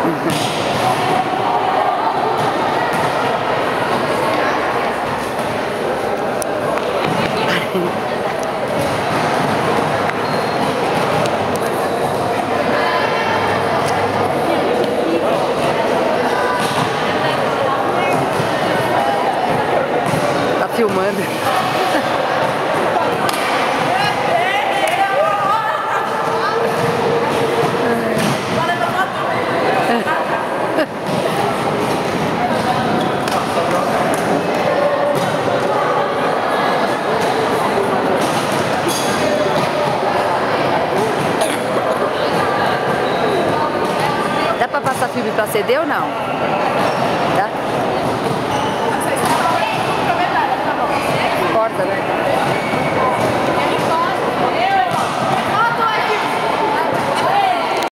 Tá filmando. Dá pra passar filme pra CD ou não? Dá? Importa, né?